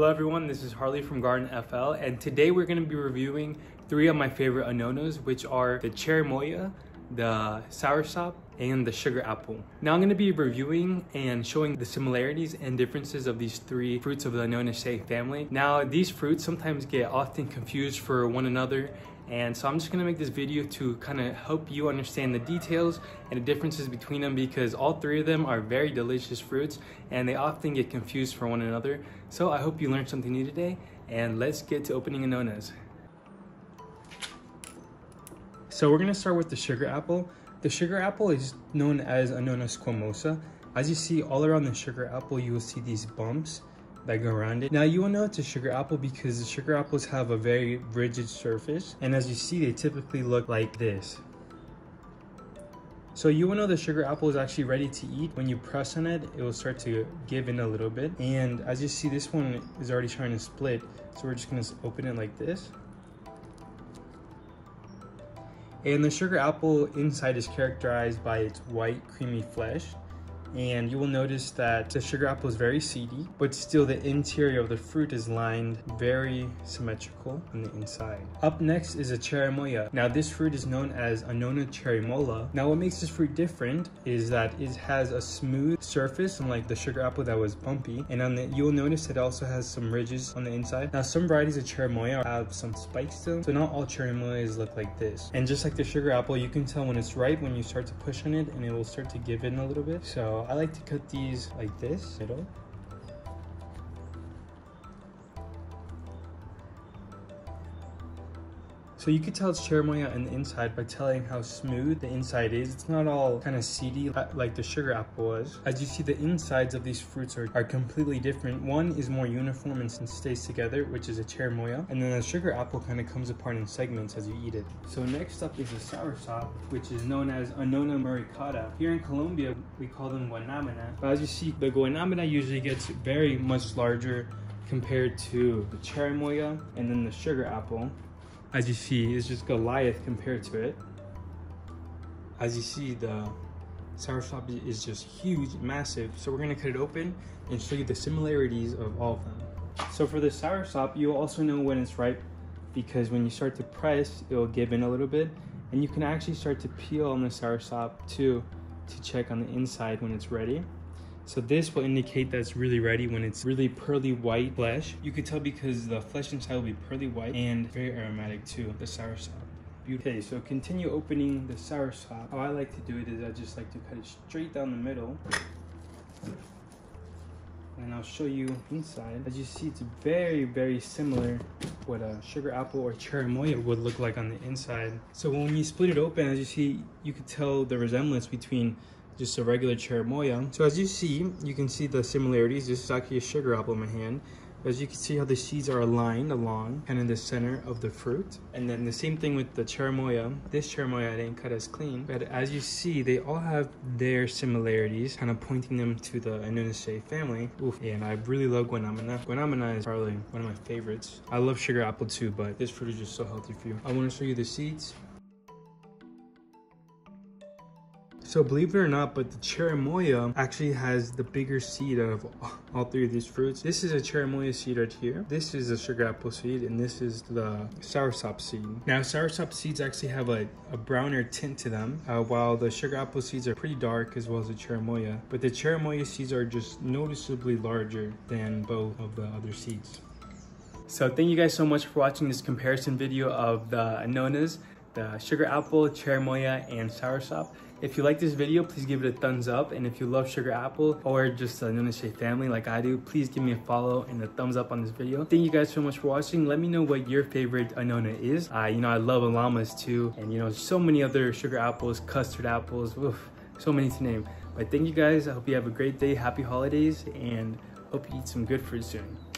Hello everyone, this is Harley from Garden FL and today we're going to be reviewing three of my favorite annonas which are the cherimoya, the soursop, and the sugar apple. Now I'm going to be reviewing and showing the similarities and differences of these three fruits of the Annonaceae family. Now these fruits sometimes get often confused for one another and so I'm just gonna make this video to kind of help you understand the details and the differences between them because all three of them are very delicious fruits and they often get confused for one another. So I hope you learned something new today and let's get to opening annonas. So we're gonna start with the sugar apple. The sugar apple is known as Annona squamosa. As you see all around the sugar apple, you will see these bumps that go around it. Now you will know it's a sugar apple because the sugar apples have a very rigid surface and as you see they typically look like this. So you will know the sugar apple is actually ready to eat. When you press on it, it will start to give in a little bit. And as you see, this one is already trying to split. So we're just gonna open it like this. And the sugar apple inside is characterized by its white creamy flesh and you will notice that the sugar apple is very seedy, but still the interior of the fruit is lined very symmetrical on the inside. Up next is a cherimoya. Now this fruit is known as Annona cherimola. Now what makes this fruit different is that it has a smooth surface unlike the sugar apple that was bumpy, and on the, you'll notice it also has some ridges on the inside. Now some varieties of cherimoya have some spikes to them, so not all cherimoyas look like this. And just like the sugar apple, you can tell when it's ripe when you start to push on it and it will start to give in a little bit. So I like to cut these like this, middle. So you could tell it's cherimoya on the inside by telling how smooth the inside is. It's not all kind of seedy like the sugar apple was. As you see, the insides of these fruits are, are completely different. One is more uniform and stays together, which is a cherimoya. And then the sugar apple kind of comes apart in segments as you eat it. So next up is a soursop, which is known as Annona muricata. Here in Colombia, we call them guanabana. But as you see, the guanabana usually gets very much larger compared to the cherimoya and then the sugar apple as you see, is just Goliath compared to it. As you see, the sour soursop is just huge, massive. So we're gonna cut it open and show you the similarities of all of them. So for the sour soursop, you'll also know when it's ripe because when you start to press, it'll give in a little bit. And you can actually start to peel on the sour soursop too to check on the inside when it's ready. So this will indicate that it's really ready when it's really pearly white flesh. You could tell because the flesh inside will be pearly white and very aromatic too, the soursop. Okay, so continue opening the soursop. How I like to do it is I just like to cut it straight down the middle. And I'll show you inside. As you see, it's very, very similar what a sugar apple or cherimoya would look like on the inside. So when you split it open, as you see, you could tell the resemblance between just a regular cherimoya. So as you see, you can see the similarities. This is actually a sugar apple in my hand. As you can see how the seeds are aligned along and in the center of the fruit. And then the same thing with the cherimoya. This cherimoya I didn't cut as clean, but as you see, they all have their similarities, kind of pointing them to the Annonaceae family. Oof. And I really love guanabana. Guanabana is probably one of my favorites. I love sugar apple too, but this fruit is just so healthy for you. I want to show you the seeds. So believe it or not, but the cherimoya actually has the bigger seed of all three of these fruits. This is a cherimoya seed right here. This is a sugar apple seed, and this is the soursop seed. Now, soursop seeds actually have a, a browner tint to them, uh, while the sugar apple seeds are pretty dark as well as the cherimoya. But the cherimoya seeds are just noticeably larger than both of the other seeds. So thank you guys so much for watching this comparison video of the Annonas, the sugar apple, cherimoya, and soursop. If you like this video, please give it a thumbs up. And if you love Sugar Apple or just the Annonaceae family like I do, please give me a follow and a thumbs up on this video. Thank you guys so much for watching. Let me know what your favorite Annona is. Uh, you know, I love Ilamas too. And you know, so many other sugar apples, custard apples, oof, so many to name. But thank you guys. I hope you have a great day. Happy holidays and hope you eat some good fruit soon.